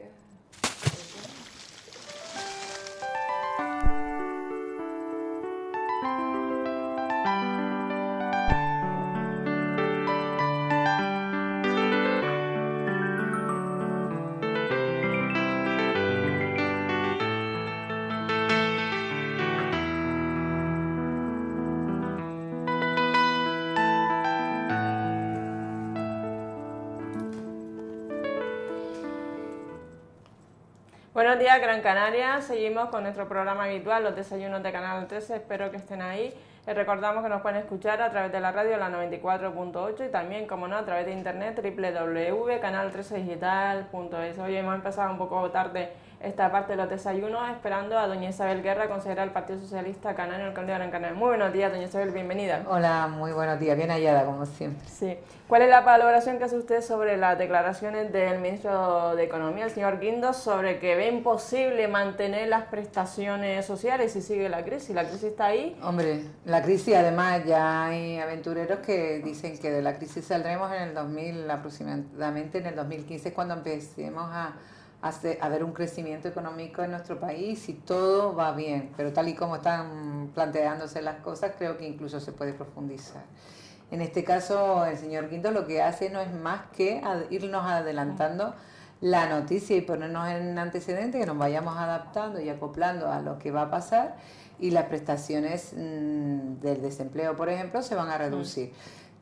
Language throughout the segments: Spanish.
Yeah. Buenos días, Gran Canaria. Seguimos con nuestro programa habitual, los desayunos de Canal 13. Espero que estén ahí. Les recordamos que nos pueden escuchar a través de la radio, la 94.8 y también, como no, a través de internet, www.canal13digital.es. Hoy hemos empezado un poco tarde esta parte de los desayunos, esperando a doña Isabel Guerra, consejera del Partido Socialista Canario, alcalde de Gran Canaria. Muy buenos días, doña Isabel, bienvenida. Hola, muy buenos días, bien hallada como siempre. Sí. ¿Cuál es la valoración que hace usted sobre las declaraciones del ministro de Economía, el señor Guindos, sobre que ve imposible mantener las prestaciones sociales si sigue la crisis? ¿La crisis está ahí? Hombre, la crisis, además, ya hay aventureros que dicen que de la crisis saldremos en el 2000, aproximadamente en el 2015, cuando empecemos a a ver un crecimiento económico en nuestro país y todo va bien, pero tal y como están planteándose las cosas, creo que incluso se puede profundizar. En este caso, el señor Quinto lo que hace no es más que irnos adelantando la noticia y ponernos en antecedentes, que nos vayamos adaptando y acoplando a lo que va a pasar y las prestaciones mm, del desempleo, por ejemplo, se van a reducir.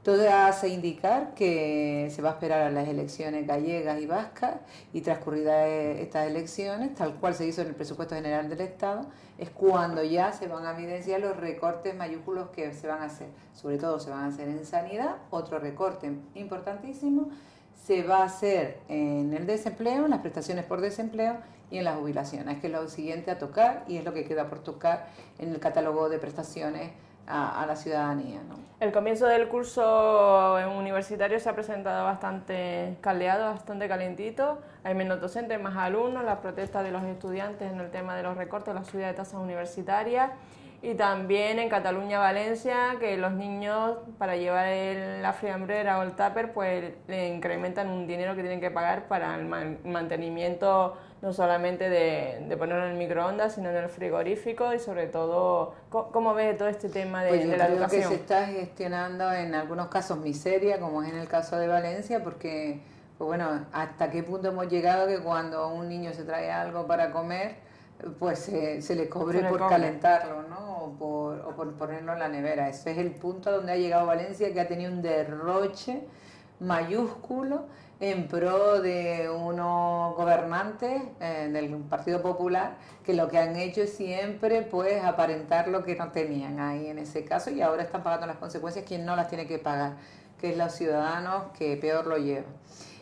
Todo hace indicar que se va a esperar a las elecciones gallegas y vascas y transcurridas e, estas elecciones, tal cual se hizo en el presupuesto general del Estado, es cuando ya se van a evidenciar los recortes mayúsculos que se van a hacer. Sobre todo se van a hacer en sanidad, otro recorte importantísimo se va a hacer en el desempleo, en las prestaciones por desempleo y en las jubilaciones, que es lo siguiente a tocar y es lo que queda por tocar en el catálogo de prestaciones a, la ciudadanía. ¿no? El comienzo del curso universitario se ha presentado bastante caldeado, bastante calentito. Hay menos docentes, más alumnos, las protestas de los estudiantes en el tema de los recortes, la subida de tasas universitarias. Y también en Cataluña, Valencia, que los niños para llevar la friambrera o el tupper, pues le incrementan un dinero que tienen que pagar para el mantenimiento no solamente de, ponerlo en el microondas, sino en el frigorífico y sobre todo, ¿cómo, ves todo este tema de, pues de la creo educación? que se está gestionando en algunos casos miseria, como es en el caso de Valencia, porque, pues bueno, hasta qué punto hemos llegado que cuando un niño se trae algo para comer, pues se le cobre por calentarlo, ¿no? O por, o por ponerlo en la nevera. Ese es el punto donde ha llegado Valencia, que ha tenido un derroche mayúsculo en pro de unos gobernantes eh, del Partido Popular que lo que han hecho es siempre pues aparentar lo que no tenían ahí en ese caso y ahora están pagando las consecuencias quien no las tiene que pagar, que es los ciudadanos que peor lo llevan.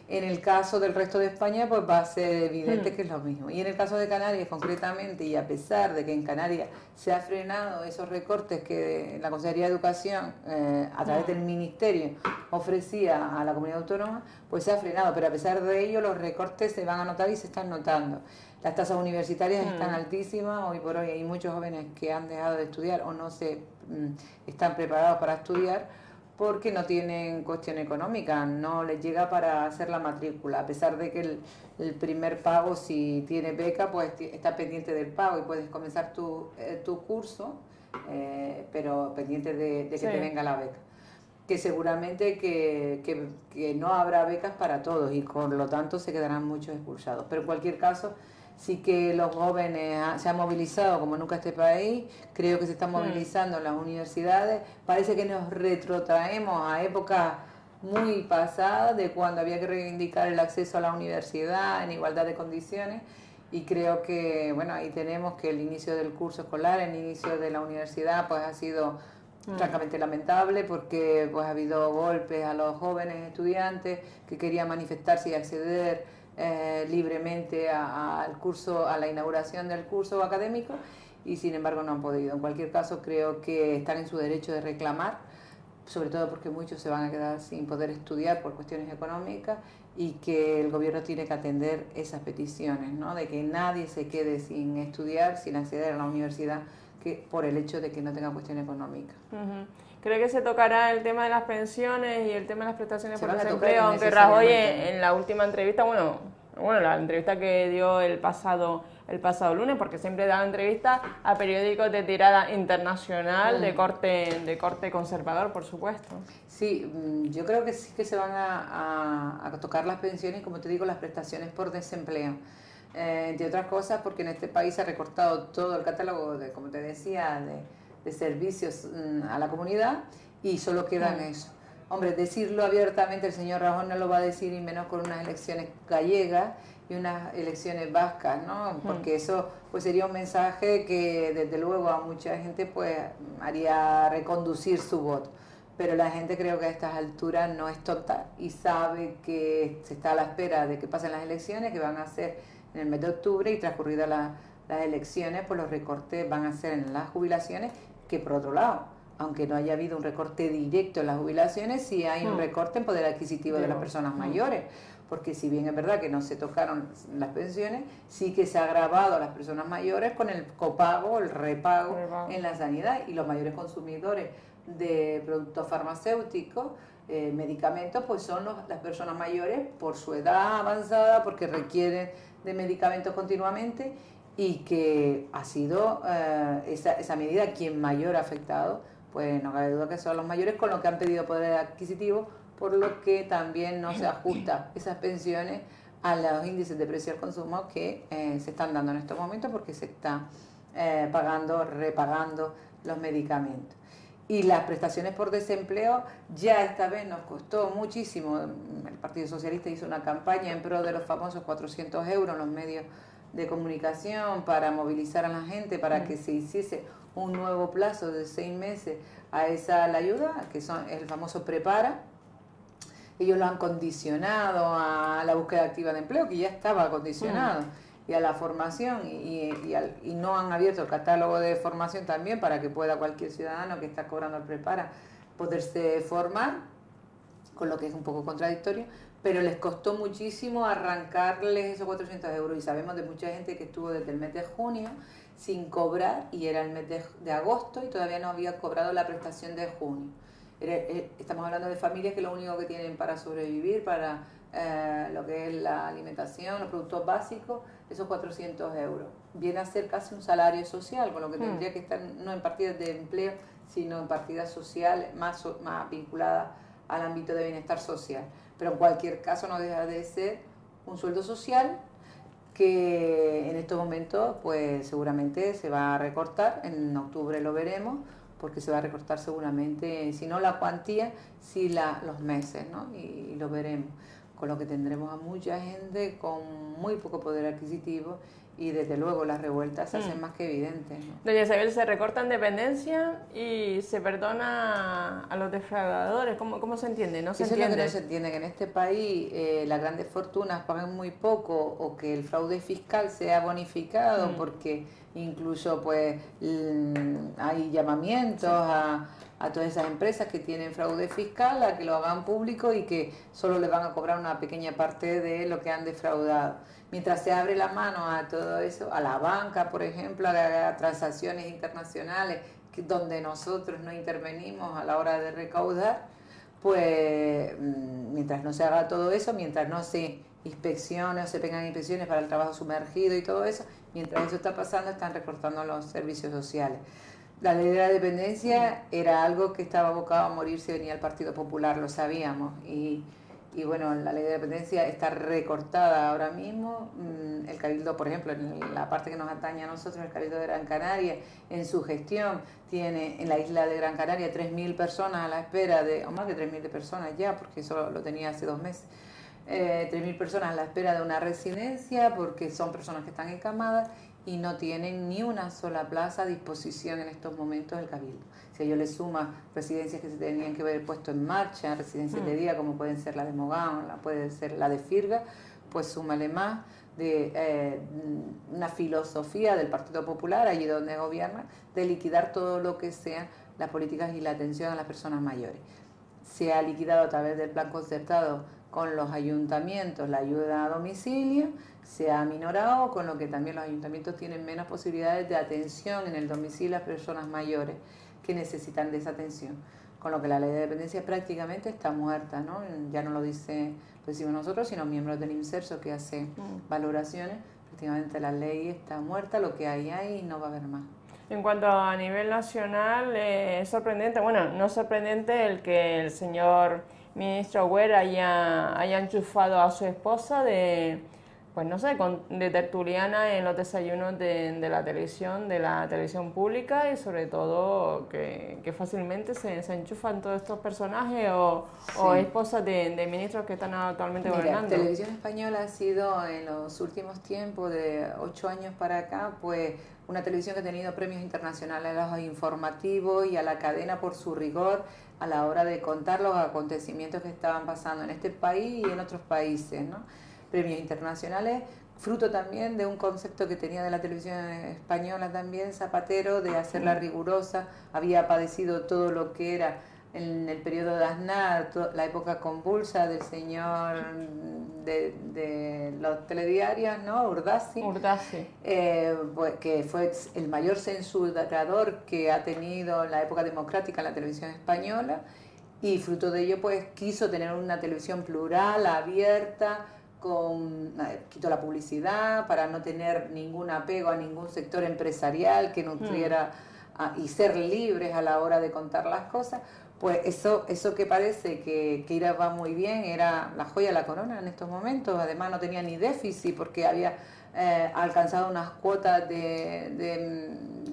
En el caso del resto de España, pues va a ser evidente hmm. que es lo mismo. Y en el caso de Canarias, concretamente, y a pesar de que en Canarias se ha frenado esos recortes que la Consejería de Educación, eh, a través del Ministerio, ofrecía a la comunidad autónoma, pues se ha frenado. Pero a pesar de ello, los recortes se van a notar y se están notando. Las tasas universitarias hmm. están altísimas. Hoy por hoy hay muchos jóvenes que han dejado de estudiar o no se mm, están preparados para estudiar porque no tienen cuestión económica, no les llega para hacer la matrícula, a pesar de que el, primer pago, si tiene beca, pues está pendiente del pago y puedes comenzar tu, eh, tu curso, eh, pero pendiente de, que te venga la beca. Que seguramente que, que, que no habrá becas para todos y por lo tanto se quedarán muchos expulsados. Pero en cualquier caso, sí que los jóvenes se han movilizado como nunca este país, creo que se están mm. movilizando en las universidades, parece que nos retrotraemos a épocas muy pasadas de cuando había que reivindicar el acceso a la universidad en igualdad de condiciones y creo que bueno ahí tenemos que el inicio del curso escolar, el inicio de la universidad pues ha sido mm. francamente lamentable porque pues ha habido golpes a los jóvenes estudiantes que querían manifestarse y acceder eh, libremente al curso, a la inauguración del curso académico y sin embargo no han podido. En cualquier caso creo que están en su derecho de reclamar, sobre todo porque muchos se van a quedar sin poder estudiar por cuestiones económicas y que el gobierno tiene que atender esas peticiones, ¿no? de que nadie se quede sin estudiar, sin acceder a la universidad que por el hecho de que no tenga cuestión económica. Creo que se tocará el tema de las pensiones y el tema de las prestaciones por desempleo, aunque Rajoy en, la última entrevista, bueno, bueno, la entrevista que dio el pasado el pasado lunes, porque siempre da entrevistas a periódicos de tirada internacional, de mm. corte de corte conservador, por supuesto. Sí, mm, yo creo que sí que se van a, tocar las pensiones, como te digo, las prestaciones por desempleo. Eh, entre otras cosas, porque en este país se ha recortado todo el catálogo de, como te decía, de, servicios mm, a la comunidad y solo quedan eso. Hombre, decirlo abiertamente el señor Rajón no lo va a decir y menos con unas elecciones gallegas y unas elecciones vascas, ¿no? Porque eso pues sería un mensaje que desde luego a mucha gente pues haría reconducir su voto. Pero la gente creo que a estas alturas no es tonta y sabe que se está a la espera de que pasen las elecciones, que van a ser en el mes de octubre y transcurridas las elecciones, pues los recortes van a ser en las jubilaciones, que por otro lado, aunque no haya habido un recorte directo en las jubilaciones, sí hay un hmm. recorte en poder adquisitivo de las personas hmm. mayores. Porque si bien es verdad que no se tocaron las pensiones, sí que se ha agravado a las personas mayores con el copago, el repago, en la sanidad y los mayores consumidores de productos farmacéuticos, eh, medicamentos, pues son las personas mayores por su edad avanzada, porque requieren de medicamentos continuamente y que ha sido eh, esa, esa medida quien mayor ha afectado pues no cabe duda que son los mayores con lo que han pedido poder adquisitivo, por lo que también no se ajusta esas pensiones a los índices de precio al consumo que eh, se están dando en estos momentos porque se está eh, pagando, repagando los medicamentos. Y las prestaciones por desempleo ya esta vez nos costó muchísimo. El Partido Socialista hizo una campaña en pro de los famosos 400 euros en los medios de comunicación para movilizar a la gente, para que se hiciese un nuevo plazo de seis meses a esa la ayuda, que son, el famoso prepara. Ellos lo han condicionado a la búsqueda activa de empleo, que ya estaba condicionado, mm. y a la formación, y, y, no han abierto el catálogo de formación también para que pueda cualquier ciudadano que está cobrando el prepara poderse formar, con lo que es un poco contradictorio, pero les costó muchísimo arrancarles esos 400 euros y sabemos de mucha gente que estuvo desde el mes de junio sin cobrar y era el mes de, agosto y todavía no había cobrado la prestación de junio. Eh, estamos hablando de familias que lo único que tienen para sobrevivir, para eh, lo que es la alimentación, los productos básicos, esos 400 euros. Viene a ser casi un salario social, con lo que hmm. tendría que estar no en partidas de empleo, sino en partidas sociales más, más vinculadas al ámbito de bienestar social. Pero en cualquier caso no deja de ser un sueldo social que en estos momentos pues seguramente se va a recortar, en octubre lo veremos, porque se va a recortar seguramente, si no la cuantía, si la, los meses, ¿no? y lo veremos con lo que tendremos a mucha gente con muy poco poder adquisitivo y desde luego las revueltas se hacen mm. más que evidentes. Doña Isabel, se recorta en dependencia y se perdona a los defraudadores. ¿Cómo, cómo se entiende? No se entiende. no se entiende, que en este país eh, las grandes fortunas pagan muy poco o que el fraude fiscal sea bonificado mm. porque incluso pues hay llamamientos a a todas esas empresas que tienen fraude fiscal a que lo hagan público y que solo le van a cobrar una pequeña parte de lo que han defraudado. Mientras se abre la mano a todo eso, a la banca, por ejemplo, a, transacciones internacionales, donde nosotros no intervenimos a la hora de recaudar, pues mm, mientras no se haga todo eso, mientras no se inspeccione o se tengan inspecciones para el trabajo sumergido y todo eso, mientras eso está pasando, están recortando los servicios sociales. La ley de la dependencia era algo que estaba abocado a morir si venía el Partido Popular, lo sabíamos. Y, y bueno, la ley de dependencia está recortada ahora mismo. Mm, el Cabildo, por ejemplo, en la parte que nos atañe a nosotros, el Cabildo de Gran Canaria, en su gestión, tiene en la isla de Gran Canaria 3.000 personas a la espera de, o más de 3.000 personas ya, porque eso lo tenía hace dos meses. Eh, 3.000 personas a la espera de una residencia porque son personas que están encamadas y no tienen ni una sola plaza a disposición en estos momentos del Cabildo. Si ello le suma residencias que se tenían que haber puesto en marcha, residencias de mm. día como pueden ser la de Mogán, la puede ser la de Firga, pues súmale más de eh, una filosofía del Partido Popular, allí donde gobierna, de liquidar todo lo que sean las políticas y la atención a las personas mayores. Se ha liquidado a través del plan concertado con los ayuntamientos la ayuda a domicilio se ha minorado, con lo que también los ayuntamientos tienen menos posibilidades de atención en el domicilio a personas mayores que necesitan de esa atención. con lo que la ley de dependencia prácticamente está muerta, ¿no? Ya no lo dice, lo decimos nosotros, sino miembros del INSERSO que hace mm. valoraciones, prácticamente la ley está muerta, lo que hay ahí no va a haber más. En cuanto a nivel nacional, eh, es sorprendente, bueno, no sorprendente el que el señor ministro Güer haya, haya enchufado a su esposa de, pues no sé, de tertuliana en los desayunos de, la televisión, de la televisión pública y sobre todo que, fácilmente se, se, enchufan todos estos personajes o, esposas de, ministros que están actualmente Mira, gobernando. La televisión española ha sido en los últimos tiempos, de ocho años para acá, pues una televisión que ha tenido premios internacionales a los informativos y a la cadena por su rigor a la hora de contar los acontecimientos que estaban pasando en este país y en otros países, ¿no? Premios internacionales, fruto también de un concepto que tenía de la televisión española también, Zapatero, de hacerla rigurosa, había padecido todo lo que era en el periodo de Aznar, la época convulsa del señor de, los telediarios, ¿no? Urdasi. Urdasi. Eh, pues, que fue el mayor censurador que ha tenido la época democrática en la televisión española y fruto de ello pues quiso tener una televisión plural, abierta, con, quitó la publicidad para no tener ningún apego a ningún sector empresarial que nutriera mm. y ser libres a la hora de contar las cosas, pues eso, eso que parece que, que iba muy bien era la joya de la corona en estos momentos, además no tenía ni déficit porque había eh, alcanzado unas cuotas de,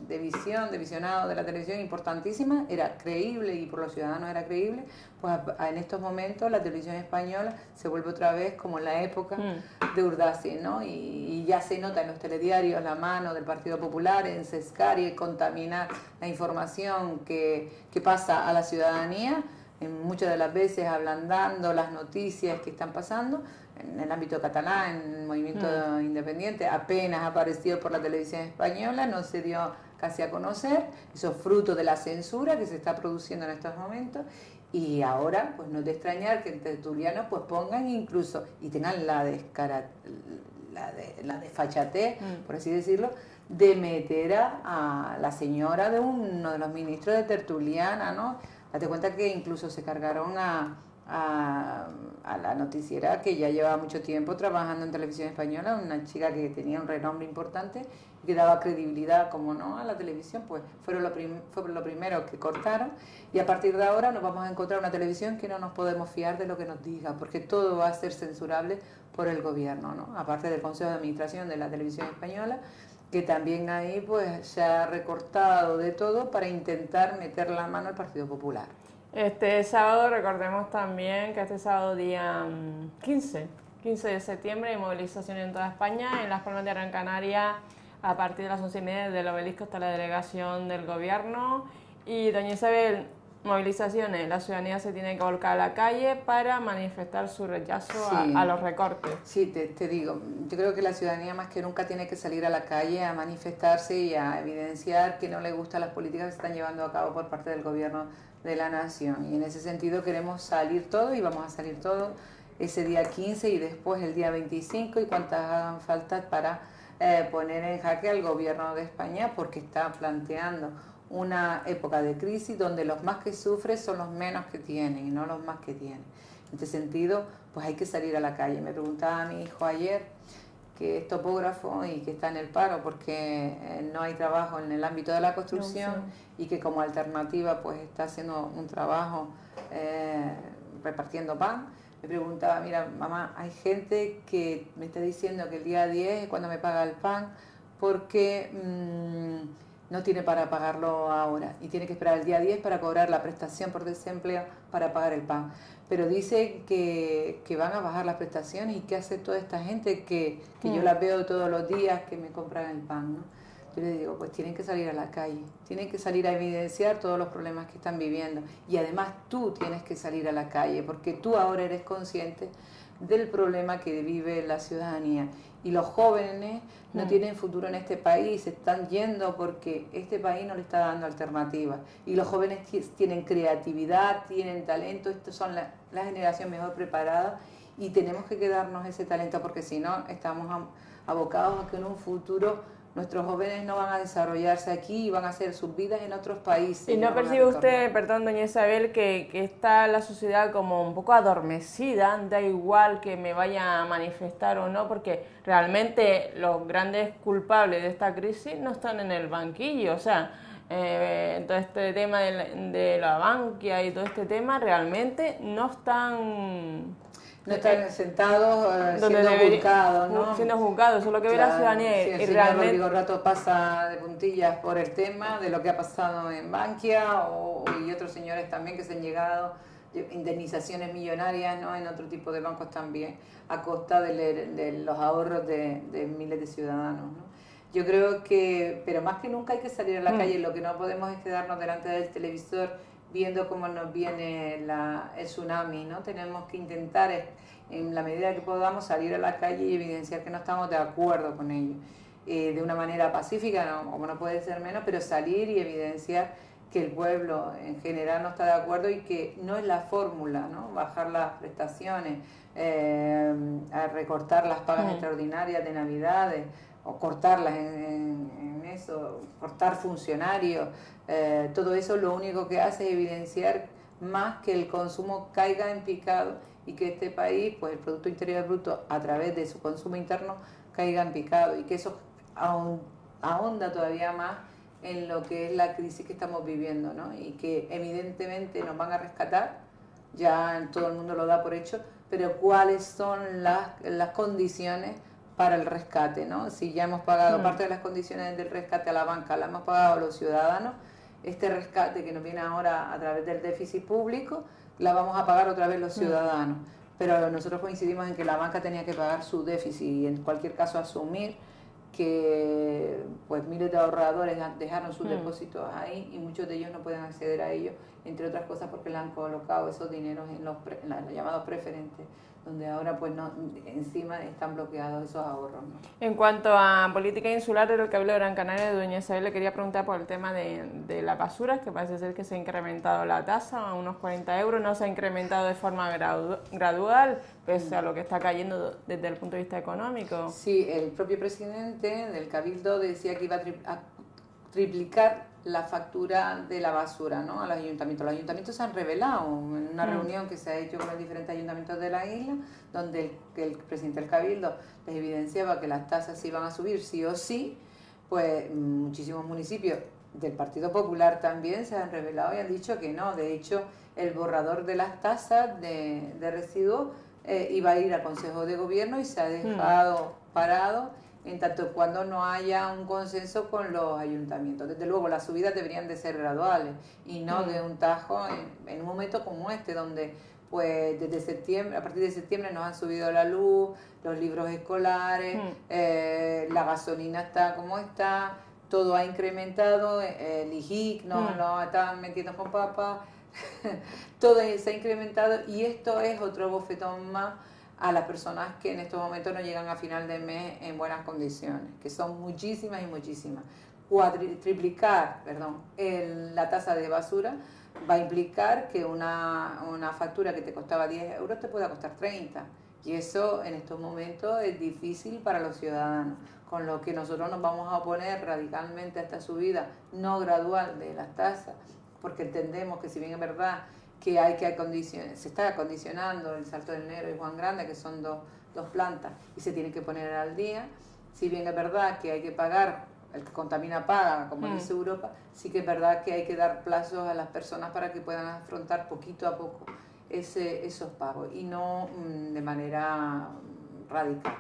de, visión, de visionado de la televisión importantísimas, era creíble y por los ciudadanos era creíble, pues en estos momentos la televisión española se vuelve otra vez como en la época mm. de Urdasi, ¿no? Y, ya se nota en los telediarios la mano del Partido Popular en cescar y contaminar la información que, que pasa a la ciudadanía, en muchas de las veces ablandando las noticias que están pasando, en el ámbito catalán, en el movimiento mm. independiente, apenas apareció por la televisión española, no se dio casi a conocer, eso fruto de la censura que se está produciendo en estos momentos, y ahora, pues no es de extrañar que tertulianos pues pongan incluso, y tengan la descara, la, de, la desfachatez, mm. por así decirlo, de meter a, la señora de uno de los ministros de tertuliana, ¿no? Date cuenta que incluso se cargaron a a, la noticiera que ya llevaba mucho tiempo trabajando en televisión española, una chica que tenía un renombre importante y que daba credibilidad, como no, a la televisión, pues fueron lo fue lo primero que cortaron y a partir de ahora nos vamos a encontrar una televisión que no nos podemos fiar de lo que nos diga, porque todo va a ser censurable por el gobierno, ¿no? aparte del Consejo de Administración de la Televisión Española, que también ahí pues se ha recortado de todo para intentar meter la mano al Partido Popular. Este sábado recordemos también que este sábado día 15, mm, 15 de septiembre hay movilización en toda España, en las Palmas de Gran Canaria a partir de las 11 y media del obelisco está la delegación del gobierno y doña Isabel, movilizaciones, la ciudadanía se tiene que volcar a la calle para manifestar su rechazo a, los recortes. Sí, te, te, digo, yo creo que la ciudadanía más que nunca tiene que salir a la calle a manifestarse y a evidenciar que no le gustan las políticas que se están llevando a cabo por parte del gobierno de la nación. Y en ese sentido queremos salir todo y vamos a salir todo ese día 15 y después el día 25 y cuantas hagan falta para eh, poner en jaque al gobierno de España porque está planteando una época de crisis donde los más que sufren son los menos que tienen y no los más que tienen. En este sentido, pues hay que salir a la calle. Me preguntaba a mi hijo ayer que es topógrafo y que está en el paro porque eh, no hay trabajo en el ámbito de la construcción y que como alternativa pues está haciendo un trabajo eh, repartiendo pan. Me preguntaba, mira, mamá, hay gente que me está diciendo que el día 10 es cuando me paga el pan porque mm, no tiene para pagarlo ahora y tiene que esperar el día 10 para cobrar la prestación por desempleo para pagar el pan pero dice que, que, van a bajar las prestaciones y qué hace toda esta gente que, que yo mm. la veo todos los días que me compran el pan, ¿no? Yo le digo, pues tienen que salir a la calle, tienen que salir a evidenciar todos los problemas que están viviendo y además tú tienes que salir a la calle porque tú ahora eres consciente del problema que vive la ciudadanía y los jóvenes no tienen futuro en este país, se están yendo porque este país no le está dando alternativas. Y los jóvenes tienen creatividad, tienen talento, estos son la, generación mejor preparada y tenemos que quedarnos ese talento porque si no estamos abocados a que en un futuro nuestros jóvenes no van a desarrollarse aquí y van a hacer sus vidas en otros países. ¿Y no, percibe usted, perdón, doña Isabel, que, que, está la sociedad como un poco adormecida? Da igual que me vaya a manifestar o no, porque realmente los grandes culpables de esta crisis no están en el banquillo. O sea, eh, todo este tema de la, de la banquia y todo este tema realmente no están no están sentados eh, siendo juzgados, ¿no? Siendo juzgados, eso es lo que ve la ciudadanía. Sí, el y señor realmente... Rodrigo Rato pasa de puntillas por el tema de lo que ha pasado en Bankia o, y otros señores también que se han llegado indemnizaciones millonarias ¿no? en otro tipo de bancos también a costa de, de los ahorros de, de, miles de ciudadanos. ¿no? Yo creo que, pero más que nunca hay que salir a la mm. calle, lo que no podemos es quedarnos delante del televisor viendo cómo nos viene la, el tsunami, ¿no? Tenemos que intentar, eh, en la medida que podamos, salir a la calle y evidenciar que no estamos de acuerdo con ello. Eh, de una manera pacífica, ¿no? como no puede ser menos, pero salir y evidenciar que el pueblo en general no está de acuerdo y que no es la fórmula, ¿no? Bajar las prestaciones, eh, recortar las pagas extraordinarias de Navidades o cortarlas en, eso, cortar funcionarios, eh, todo eso lo único que hace es evidenciar más que el consumo caiga en picado y que este país, pues el Producto Interior Bruto, a través de su consumo interno, caiga en picado y que eso ahonda todavía más en lo que es la crisis que estamos viviendo, ¿no? Y que evidentemente nos van a rescatar, ya todo el mundo lo da por hecho, pero cuáles son las, las condiciones para el rescate, ¿no? Si ya hemos pagado parte de las condiciones del rescate a la banca, la hemos pagado a los ciudadanos, este rescate que nos viene ahora a través del déficit público, la vamos a pagar otra vez los mm. ciudadanos. Pero nosotros coincidimos en que la banca tenía que pagar su déficit y en cualquier caso asumir que pues miles de ahorradores dejaron sus mm. depósitos ahí y muchos de ellos no pueden acceder a ellos, entre otras cosas porque le han colocado esos dineros en los, en los llamados preferentes donde ahora pues no, encima están bloqueados esos ahorros. En cuanto a política insular de lo que habló de Gran Canaria, de Doña Isabel le quería preguntar por el tema de, de las basuras, que parece ser que se ha incrementado la tasa a unos 40 euros, no se ha incrementado de forma gradual, pese a lo que está cayendo desde el punto de vista económico. Sí, el propio presidente del Cabildo decía que iba a triplicar la factura de la basura ¿no? a los ayuntamientos. Los ayuntamientos se han revelado en una mm. reunión que se ha hecho con los diferentes ayuntamientos de la isla, donde el, presidente del Cabildo les evidenciaba que las tasas iban a subir sí o sí, pues muchísimos municipios del Partido Popular también se han revelado y han dicho que no. De hecho, el borrador de las tasas de, de residuos eh, iba a ir al Consejo de Gobierno y se ha mm. dejado parado en tanto cuando no haya un consenso con los ayuntamientos. Desde luego, las subidas deberían de ser graduales y no de un tajo en, un momento como este, donde pues desde septiembre, a partir de septiembre nos han subido la luz, los libros escolares, eh, la gasolina está como está, todo ha incrementado, el IGIC no lo estaban metiendo con papas, todo se ha incrementado y esto es otro bofetón más a las personas que en estos momentos no llegan a final de mes en buenas condiciones, que son muchísimas y muchísimas. triplicar perdón, la tasa de basura va a implicar que una, una factura que te costaba 10 euros te pueda costar 30. Y eso en estos momentos es difícil para los ciudadanos, con lo que nosotros nos vamos a oponer radicalmente a esta subida no gradual de las tasas, porque entendemos que si bien es verdad que hay que acondicionar, se está acondicionando el Salto del Negro y Juan Grande, que son dos, dos plantas, y se tiene que poner al día. Si bien es verdad que hay que pagar, el que contamina paga, como mm. dice Europa, sí que es verdad que hay que dar plazos a las personas para que puedan afrontar poquito a poco ese, esos pagos y no mm, de manera radical.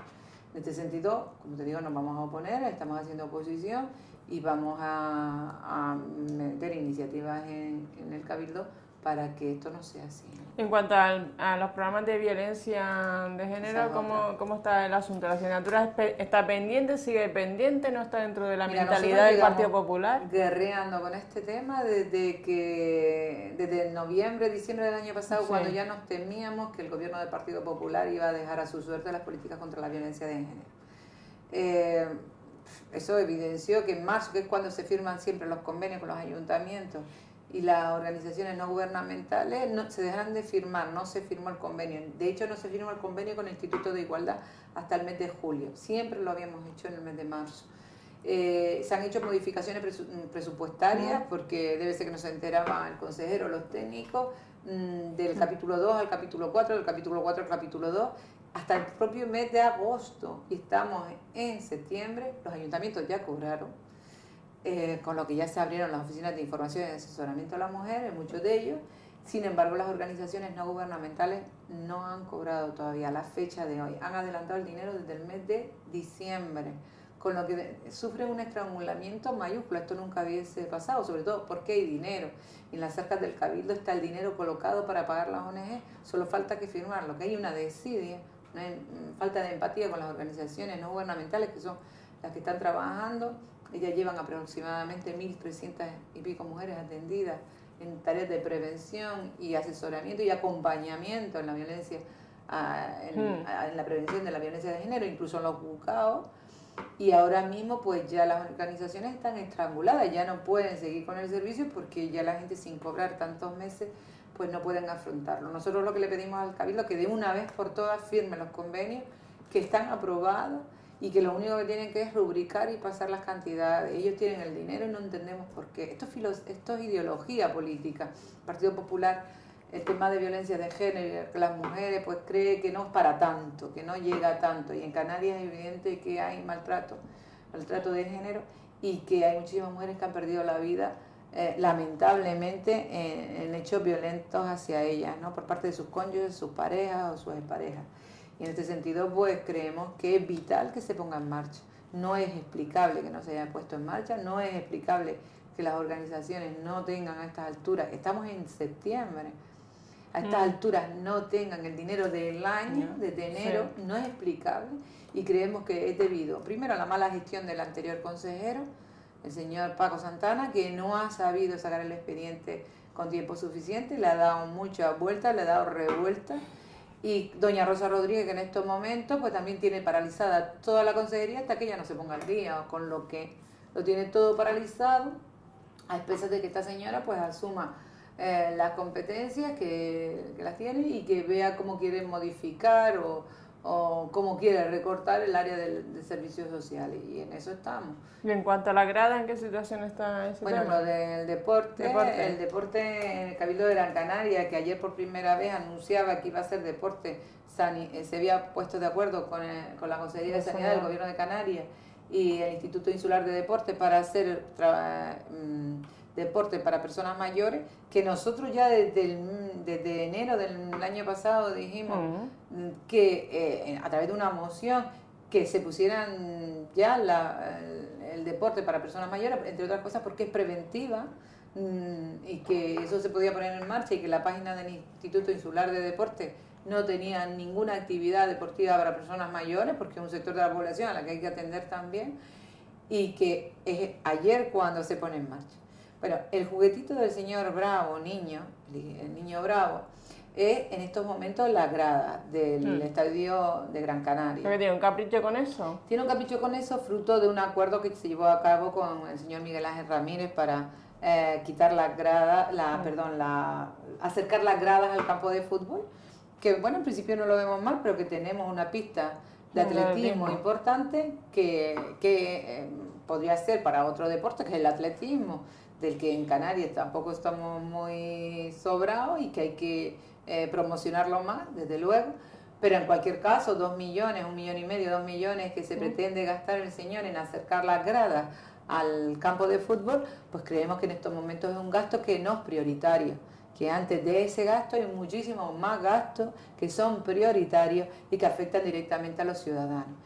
En este sentido, como te digo, nos vamos a oponer, estamos haciendo oposición y vamos a, a meter iniciativas en, en el Cabildo para que esto no sea así. En cuanto a, los programas de violencia de género, ¿cómo, ¿cómo, está el asunto? ¿La asignatura está pendiente, sigue pendiente, no está dentro de la mentalidad del Partido Popular? Guerreando con este tema desde que desde noviembre, diciembre del año pasado, cuando ya nos temíamos que el gobierno del Partido Popular iba a dejar a su suerte las políticas contra la violencia de género. Eh, eso evidenció que en marzo, que es cuando se firman siempre los convenios con los ayuntamientos, y las organizaciones no gubernamentales no, se dejan de firmar, no se firmó el convenio. De hecho, no se firmó el convenio con el Instituto de Igualdad hasta el mes de julio. Siempre lo habíamos hecho en el mes de marzo. Eh, se han hecho modificaciones presupuestarias porque debe ser que no se enteraban el consejero, los técnicos, mm, del capítulo 2 al capítulo 4, del capítulo 4 al capítulo 2, hasta el propio mes de agosto. Y estamos en septiembre, los ayuntamientos ya cobraron, eh, con lo que ya se abrieron las oficinas de información y asesoramiento a la mujer, muchos de ellos. Sin embargo, las organizaciones no gubernamentales no han cobrado todavía la fecha de hoy. Han adelantado el dinero desde el mes de diciembre con lo que sufren un estrangulamiento mayúsculo. Esto nunca hubiese pasado, sobre todo porque hay dinero. En las cercas del Cabildo está el dinero colocado para pagar las ONG, solo falta que firmarlo, que hay una desidia, una falta de empatía con las organizaciones no gubernamentales que son las que están trabajando. Ellas llevan aproximadamente 1.300 y pico mujeres atendidas en tareas de prevención y asesoramiento y acompañamiento en la violencia, ah, en, hmm. en la prevención de la violencia de género, incluso en los juzgados y ahora mismo pues ya las organizaciones están estranguladas, ya no pueden seguir con el servicio porque ya la gente sin cobrar tantos meses pues no pueden afrontarlo. Nosotros lo que le pedimos al Cabildo es que de una vez por todas firme los convenios que están aprobados y que lo único que tienen que es rubricar y pasar las cantidades. Ellos tienen el dinero y no entendemos por qué. Esto es, esto es ideología política. El Partido Popular el tema de violencia de género, las mujeres pues cree que no es para tanto, que no llega tanto. Y en Canarias es evidente que hay maltrato, maltrato de género y que hay muchísimas mujeres que han perdido la vida eh, lamentablemente en, hechos violentos hacia ellas, ¿no? por parte de sus cónyuges, sus parejas o sus exparejas. Y en este sentido pues creemos que es vital que se ponga en marcha. No es explicable que no se haya puesto en marcha, no es explicable que las organizaciones no tengan a estas alturas, estamos en septiembre, a estas mm. alturas no tengan el dinero del año, desde enero, no es explicable y creemos que es debido, primero, a la mala gestión del anterior consejero, el señor Paco Santana, que no ha sabido sacar el expediente con tiempo suficiente, le ha dado muchas vueltas, le ha dado revueltas, y doña Rosa Rodríguez, que en estos momentos pues también tiene paralizada toda la consejería hasta que ella no se ponga al día, con lo que lo tiene todo paralizado, a expensas de que esta señora pues asuma eh, las competencias que, las tiene y que vea cómo quiere modificar o, cómo quiere recortar el área del, de servicios sociales. Y en eso estamos. ¿Y en cuanto a la grada, en qué situación está ese Bueno, lo del deporte, el deporte en el Cabildo de Gran Canaria, que ayer por primera vez anunciaba que iba a ser deporte, eh, se había puesto de acuerdo con, con la Consejería de Sanidad del Gobierno de Canarias y el Instituto Insular de Deporte para hacer... Mm, deporte para personas mayores, que nosotros ya desde, desde enero del año pasado dijimos que eh, a través de una moción que se pusieran ya la, el, deporte para personas mayores, entre otras cosas porque es preventiva mm, y que eso se podía poner en marcha y que la página del Instituto Insular de Deporte no tenía ninguna actividad deportiva para personas mayores, porque es un sector de la población a la que hay que atender también, y que es ayer cuando se pone en marcha. Bueno, el juguetito del señor Bravo, niño, el niño Bravo, es en estos momentos la grada del hmm. estadio de Gran Canaria. tiene un capricho con eso? Tiene un capricho con eso fruto de un acuerdo que se llevó a cabo con el señor Miguel Ángel Ramírez para eh, quitar la grada, la, hmm. perdón, la, acercar las gradas al campo de fútbol, que bueno, en principio no lo vemos mal, pero que tenemos una pista de atletismo importante que, que eh, podría ser para otro deporte, que es el atletismo del que en Canarias tampoco estamos muy sobrados y que hay que eh, promocionarlo más, desde luego. Pero en cualquier caso, dos millones, un millón y medio, dos millones que se pretende gastar el señor en acercar las gradas al campo de fútbol, pues creemos que en estos momentos es un gasto que no es prioritario, que antes de ese gasto hay muchísimos más gastos que son prioritarios y que afectan directamente a los ciudadanos.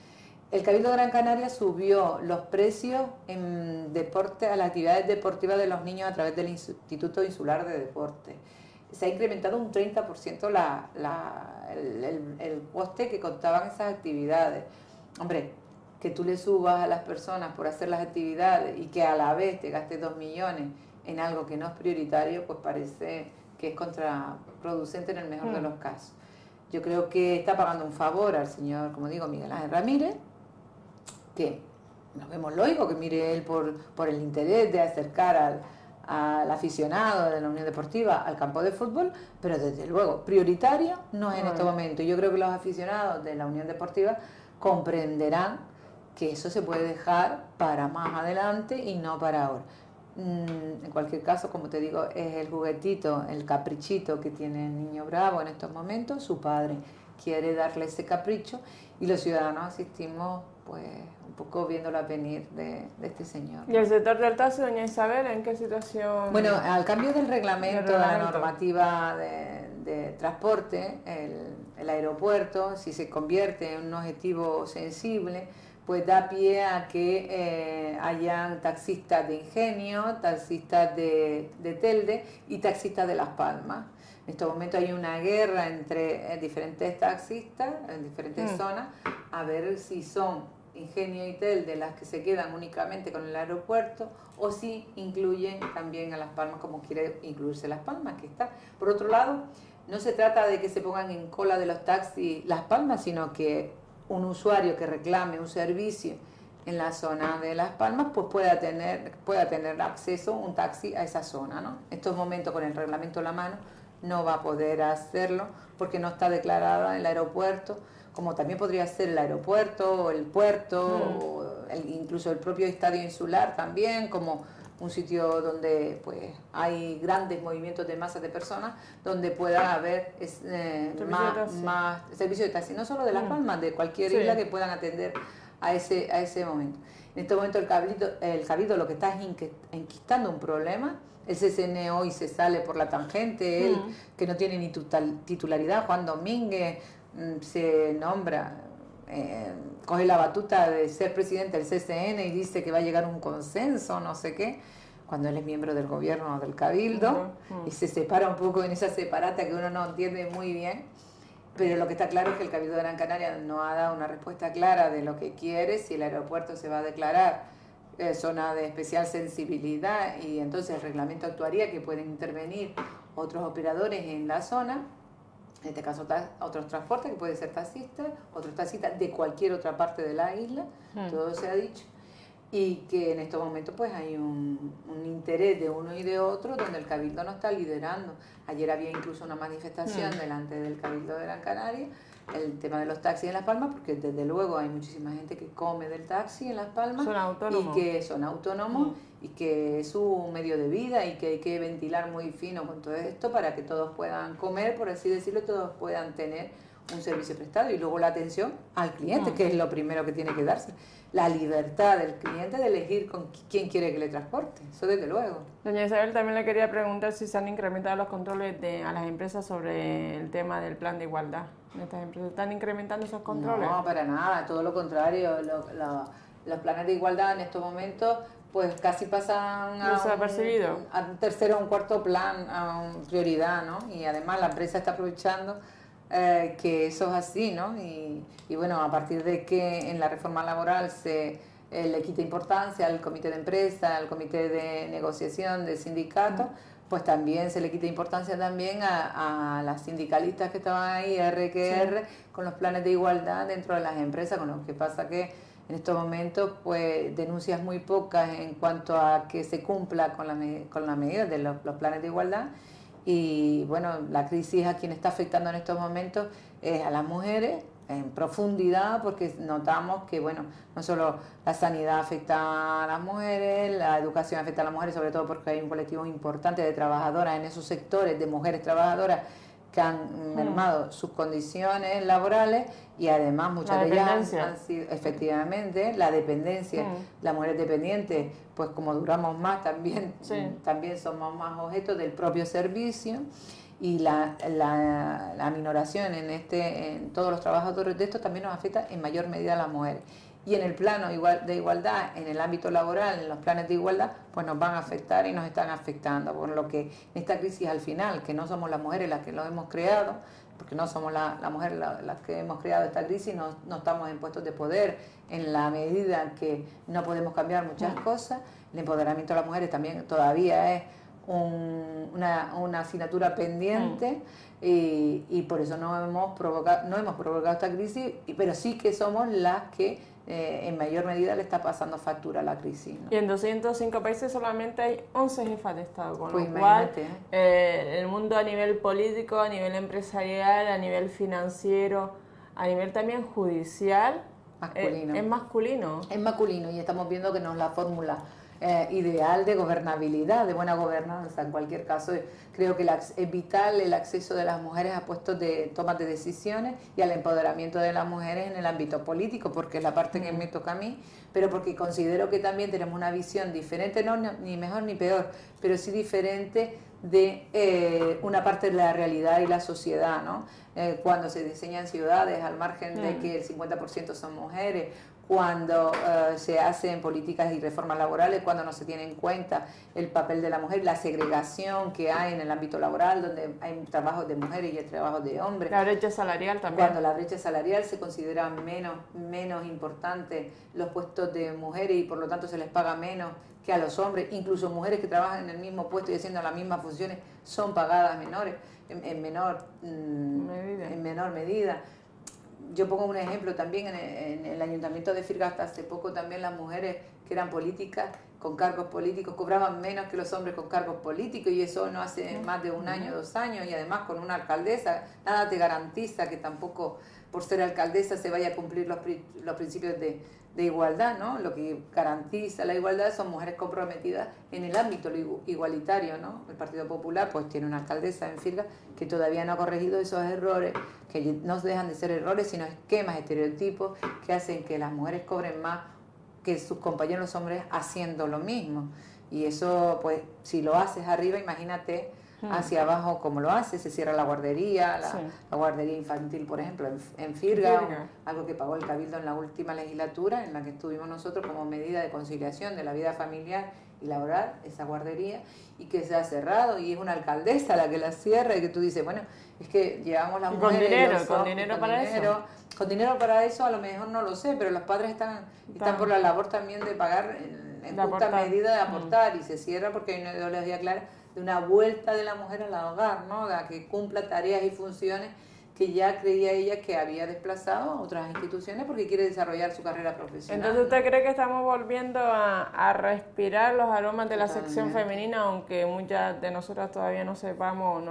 El Cabildo de Gran Canaria subió los precios en deporte, a las actividades deportivas de los niños a través del Instituto Insular de Deporte. Se ha incrementado un 30% la, el, coste que contaban esas actividades. Hombre, que tú le subas a las personas por hacer las actividades y que a la vez te gastes dos millones en algo que no es prioritario, pues parece que es contraproducente en el mejor de hmm. los casos. Yo creo que está pagando un favor al señor, como digo, Miguel Ángel Ramírez, que nos vemos lógico que mire él por, por el interés de acercar al, al aficionado de la Unión Deportiva al campo de fútbol, pero desde luego prioritario no es en este momento. Yo creo que los aficionados de la Unión Deportiva comprenderán que eso se puede dejar para más adelante y no para ahora. Mm, en cualquier caso, como te digo, es el juguetito, el caprichito que tiene el niño bravo en estos momentos, su padre quiere darle ese capricho y los ciudadanos asistimos pues poco viéndola venir de, este señor. ¿Y el sector del taxi, doña Isabel, en qué situación? Bueno, al cambio del reglamento, de la normativa de, transporte, el, el, aeropuerto, si se convierte en un objetivo sensible, pues da pie a que eh, hayan taxistas de Ingenio, taxistas de, de Telde y taxistas de Las Palmas. En estos momentos hay una guerra entre eh, diferentes taxistas en diferentes mm. zonas a ver si son Ingenio y Telde las que se quedan únicamente con el aeropuerto o si incluyen también a Las Palmas como quiere incluirse Las Palmas, que está. Por otro lado, no se trata de que se pongan en cola de los taxis Las Palmas, sino que un usuario que reclame un servicio en la zona de Las Palmas, pues pueda tener, pueda tener acceso un taxi a esa zona. ¿no? En estos momentos, con el reglamento en la mano, no va a poder hacerlo porque no está declarada el aeropuerto, como también podría ser el aeropuerto o el puerto, mm. incluso el propio estadio insular también, como un sitio donde pues hay grandes movimientos de masas de personas, donde pueda haber eh, más, más servicios de taxi, no solo de Las mm. Palmas, de cualquier isla que puedan atender a ese, a ese momento. En este momento el cabildo, el cabildo lo que está es enquistando un problema, el CCN hoy se sale por la tangente, él mm. que no tiene ni titularidad, Juan Domínguez se nombra eh, coge la batuta de ser presidente del CCN y dice que va a llegar un consenso, no sé qué, cuando él es miembro del gobierno del cabildo, y se separa un poco en esa separata que uno no entiende muy bien. Pero lo que está claro es que el Cabildo de Gran Canaria no ha dado una respuesta clara de lo que quiere, si el aeropuerto se va a declarar eh, zona de especial sensibilidad y entonces el reglamento actuaría que pueden intervenir otros operadores en la zona en este caso otros transportes, que puede ser taxista, otros taxistas de cualquier otra parte de la isla, hmm. todo se ha dicho, y que en estos momentos pues hay un, un, interés de uno y de otro donde el Cabildo no está liderando. Ayer había incluso una manifestación hmm. delante del Cabildo de Gran Canaria, el tema de los taxis en Las Palmas, porque desde luego hay muchísima gente que come del taxi en Las Palmas y que son autónomos. Hmm y que es su medio de vida y que hay que ventilar muy fino con todo esto para que todos puedan comer, por así decirlo, todos puedan tener un servicio prestado y luego la atención al cliente, que es lo primero que tiene que darse. La libertad del cliente de elegir con quién quiere que le transporte, eso desde luego. Doña Isabel, también le quería preguntar si se han incrementado los controles de, a las empresas sobre el tema del plan de igualdad. ¿Estas empresas están incrementando esos controles? No, para nada, todo lo contrario. los planes de igualdad en estos momentos pues casi pasan a, un, a un tercero o un cuarto plan, a un prioridad, ¿no? Y además la empresa está aprovechando eh, que eso es así, ¿no? Y, bueno, a partir de que en la reforma laboral se eh, le quita importancia al comité de empresa, al comité de negociación de sindicatos, pues también se le quita importancia también a, las sindicalistas que estaban ahí, RQR, con los planes de igualdad dentro de las empresas, con lo que pasa que en estos momentos, pues denuncias muy pocas en cuanto a que se cumpla con la, con la medida de los, planes de igualdad. Y bueno, la crisis a quien está afectando en estos momentos es a las mujeres en profundidad porque notamos que bueno no solo la sanidad afecta a las mujeres la educación afecta a las mujeres sobre todo porque hay un colectivo importante de trabajadoras en esos sectores de mujeres trabajadoras que han mermado sus condiciones laborales y además muchas de ellas han sido, efectivamente, la dependencia, la mujer dependiente, pues como duramos más también, también somos más objetos del propio servicio. Y la, la, la minoración en, este, en todos los trabajadores de esto también nos afecta en mayor medida a las mujeres y en el plano de igualdad, en el ámbito laboral, en los planes de igualdad, pues nos van a afectar y nos están afectando. Por lo que en esta crisis al final, que no somos las mujeres las que lo hemos creado, porque no somos las la mujeres las que hemos creado esta crisis, no, no, estamos en puestos de poder en la medida que no podemos cambiar muchas cosas. El empoderamiento de las mujeres también todavía es una, una, asignatura pendiente. Y, y, por eso no hemos provocado, no hemos provocado esta crisis, pero sí que somos las que eh, en mayor medida le está pasando factura a la crisis. Y en 205 países solamente hay 11 jefas de Estado, con pues lo cual ¿eh? Eh, el mundo a nivel político, a nivel empresarial, a nivel financiero, a nivel también judicial, masculino. Es, masculino. Es masculino y estamos viendo que no es la fórmula eh, ideal de gobernabilidad, de buena gobernanza. En cualquier caso, creo que es vital el acceso de las mujeres a puestos de toma de decisiones y al empoderamiento de las mujeres en el ámbito político, porque es la parte que me toca a mí, pero porque considero que también tenemos una visión diferente, no ni mejor ni peor, pero sí diferente de eh, una parte de la realidad y la sociedad, ¿no? Eh, cuando se diseñan ciudades al margen de que el 50% son mujeres cuando eh, se hacen políticas y reformas laborales, cuando no se tiene en cuenta el papel de la mujer, la segregación que hay en el ámbito laboral, donde hay trabajos de mujeres y hay trabajos de hombres. La brecha salarial también. Cuando la brecha salarial se considera menos, menos importante los puestos de mujeres y por lo tanto se les paga menos que a los hombres, incluso mujeres que trabajan en el mismo puesto y haciendo las mismas funciones son pagadas menores, en, menor, mm, en menor medida yo pongo un ejemplo también en el, Ayuntamiento de Firga hasta hace poco también las mujeres que eran políticas con cargos políticos cobraban menos que los hombres con cargos políticos y eso no hace más de un año, dos años y además con una alcaldesa nada te garantiza que tampoco por ser alcaldesa se vaya a cumplir los, los principios de, de igualdad, ¿no? Lo que garantiza la igualdad son mujeres comprometidas en el ámbito igualitario, ¿no? El Partido Popular pues tiene una alcaldesa en Firga que todavía no ha corregido esos errores, que no dejan de ser errores, sino esquemas, estereotipos que hacen que las mujeres cobren más que sus compañeros hombres haciendo lo mismo. Y eso, pues, si lo haces arriba, imagínate. Hacia abajo como lo hace, se cierra la guardería, la, guardería infantil, por ejemplo, en, Firga, algo que pagó el Cabildo en la última legislatura, en la que estuvimos nosotros como medida de conciliación de la vida familiar y laboral, esa guardería, y que se ha cerrado, y es una alcaldesa la que la cierra, y que tú dices, bueno, es que llevamos la mujeres... Con dinero, con dinero para eso. Con dinero para eso a lo mejor no lo sé, pero los padres están, están por la labor también de pagar en, en justa medida de aportar, mm. y se cierra porque hay una ideología clara de una vuelta de la mujer al hogar, ¿no? A que cumpla tareas y funciones que ya creía ella que había desplazado a otras instituciones porque quiere desarrollar su carrera profesional. Entonces, ¿usted cree que estamos volviendo a, respirar los aromas de la sección femenina, aunque muchas de nosotras todavía no sepamos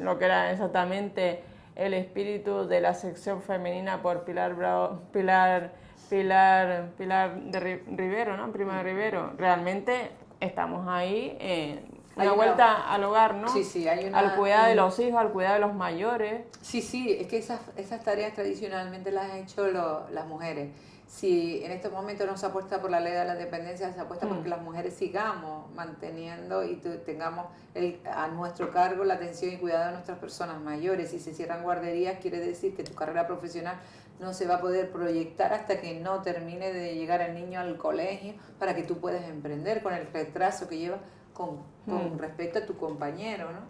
lo que era exactamente el espíritu de la sección femenina por Pilar Bravo, Pilar, Pilar, Pilar de Rivero, ¿no? Prima de Rivero? Realmente estamos ahí. Eh, una vuelta al hogar, ¿no? Sí, sí, hay una... Al cuidado de los hijos, al cuidado de los mayores. Sí, sí, es que esas, esas tareas tradicionalmente las han hecho las mujeres. Si en estos momentos no se apuesta por la ley de la dependencia, se apuesta porque mm. las mujeres sigamos manteniendo y tengamos el, a nuestro cargo la atención y cuidado de nuestras personas mayores. Si se cierran guarderías, quiere decir que tu carrera profesional no se va a poder proyectar hasta que no termine de llegar el niño al colegio para que tú puedas emprender con el retraso que lleva con, con mm. respecto a tu compañero, ¿no?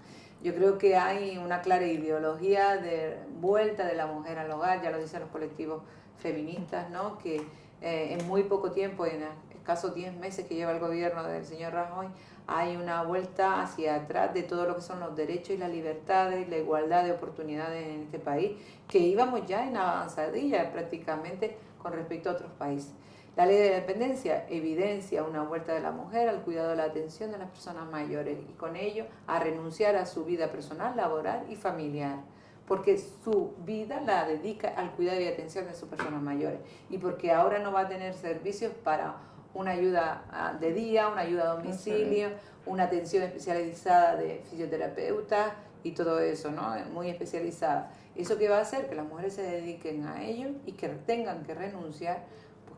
Yo creo que hay una clara ideología de vuelta de la mujer al hogar, ya lo dicen los colectivos feministas, ¿no? Que eh, en muy poco tiempo, en escasos 10 meses que lleva el gobierno del señor Rajoy, hay una vuelta hacia atrás de todo lo que son los derechos y las libertades, la igualdad de oportunidades en este país, que íbamos ya en avanzadilla prácticamente con respecto a otros países. La ley de dependencia evidencia una vuelta de la mujer al cuidado de la atención de las personas mayores y con ello a renunciar a su vida personal, laboral y familiar, porque su vida la dedica al cuidado y atención de sus personas mayores y porque ahora no va a tener servicios para una ayuda ah, de día, una ayuda a domicilio, una atención especializada de fisioterapeuta y todo eso, ¿no? Muy especializada. ¿Eso qué va a hacer? Que las mujeres se dediquen a ello y que tengan que renunciar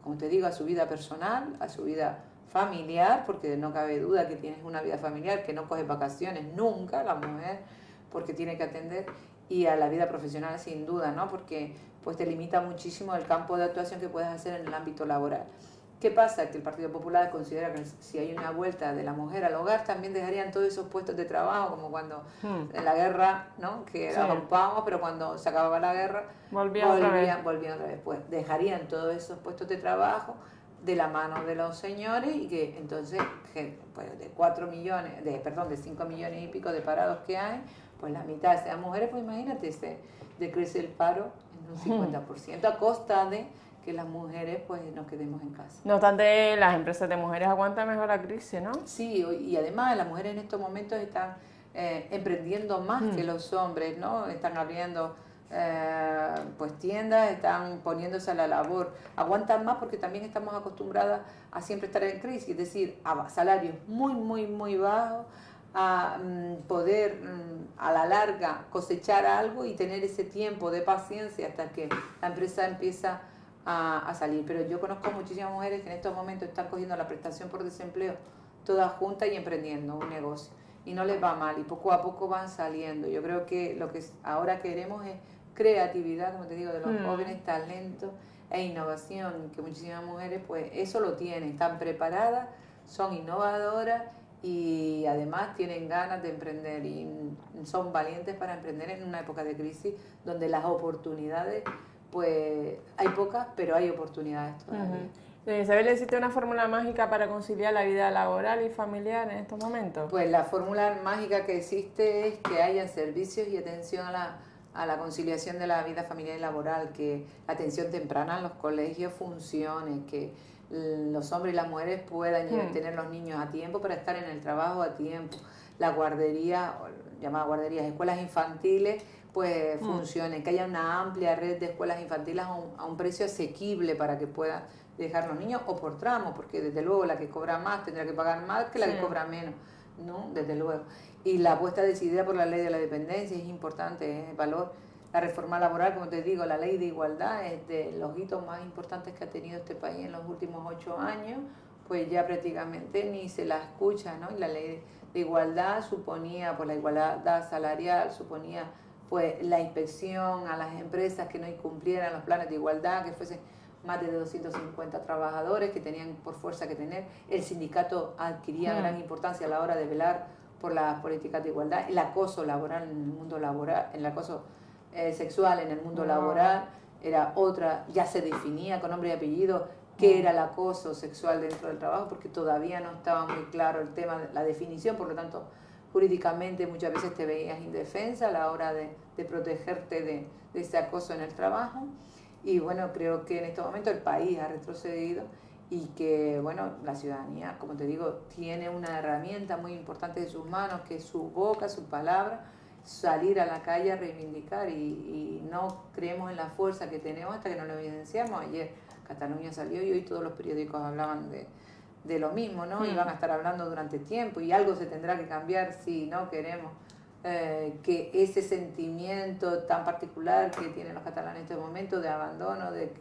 como te digo, a su vida personal, a su vida familiar, porque no cabe duda que tienes una vida familiar, que no coge vacaciones nunca la mujer, porque tiene que atender, y a la vida profesional sin duda, ¿no? Porque pues te limita muchísimo el campo de actuación que puedes hacer en el ámbito laboral. ¿Qué pasa? Que el Partido Popular considera que si hay una vuelta de la mujer al hogar, también dejarían todos esos puestos de trabajo, como cuando hmm. en la guerra, ¿no? Que sí. rompamos, pero cuando se acababa la guerra, volvían, otra vez. volvían otra vez. Pues dejarían todos esos puestos de trabajo de la mano de los señores y que entonces, pues de 4 millones, de, perdón, de 5 millones y pico de parados que hay, pues la mitad sean mujeres, pues imagínate, se decrece el paro en un 50% hmm. a costa de que las mujeres pues nos quedemos en casa. No obstante, las empresas de mujeres aguantan mejor la crisis, ¿no? Sí, y además las mujeres en estos momentos están eh, emprendiendo más que mm. los hombres, ¿no? Están abriendo eh, pues tiendas están poniéndose a la labor, aguantan más porque también estamos acostumbradas a siempre estar en crisis, es decir, a salarios muy, muy, muy bajos, a mm, poder mm, a la larga cosechar algo y tener ese tiempo de paciencia hasta que la empresa empieza a, a, salir. Pero yo conozco muchísimas mujeres que en estos momentos están cogiendo la prestación por desempleo todas juntas y emprendiendo un negocio. Y no les va mal y poco a poco van saliendo. Yo creo que lo que ahora queremos es creatividad, como te digo, de los mm. jóvenes, talento e innovación, que muchísimas mujeres pues eso lo tienen, están preparadas, son innovadoras y además tienen ganas de emprender y son valientes para emprender en una época de crisis donde las oportunidades, pues hay pocas, pero hay oportunidades todavía. Isabel, ¿existe una fórmula mágica para conciliar la vida laboral y familiar en estos momentos? Pues la fórmula mágica que existe es que haya servicios y atención a la, a la conciliación de la vida familiar y laboral, que la atención temprana en los colegios funcione, que los hombres y las mujeres puedan tener los niños a tiempo para estar en el trabajo a tiempo. La guardería, llamada guarderías, escuelas infantiles, pues hmm. funcionen, que haya una amplia red de escuelas infantiles a un, a un precio asequible para que puedan dejar los niños o por tramo, porque desde luego la que cobra más tendrá que pagar más que la que cobra menos, ¿no? Desde luego. Y la apuesta decidida por la ley de la dependencia es importante, es valor la reforma laboral, como te digo, la ley de igualdad es de los hitos más importantes que ha tenido este país en los últimos ocho años, pues ya prácticamente ni se la escucha, ¿no? Y la ley de igualdad suponía, pues la igualdad salarial suponía pues la inspección a las empresas que no incumplieran los planes de igualdad, que fuesen más de 250 trabajadores que tenían por fuerza que tener. El sindicato adquiría mm. gran importancia a la hora de velar por las políticas de igualdad. El acoso laboral en el mundo laboral, el acoso eh, sexual en el mundo laboral, era otra, ya se definía con nombre y apellido qué era el acoso sexual dentro del trabajo, porque todavía no estaba muy claro el tema, la definición, por lo tanto, jurídicamente muchas veces te veías indefensa a la hora de, de protegerte de, de, ese acoso en el trabajo. Y bueno, creo que en este momento el país ha retrocedido y que, bueno, la ciudadanía, como te digo, tiene una herramienta muy importante en sus manos, que es su boca, su palabra, salir a la calle a reivindicar y, no creemos en la fuerza que tenemos hasta que no lo evidenciamos. Ayer Cataluña salió y hoy todos los periódicos hablaban de, lo mismo, ¿no? Y hmm. van a estar hablando durante tiempo y algo se tendrá que cambiar si no queremos eh, que ese sentimiento tan particular que tienen los catalanes en este momento de abandono, de,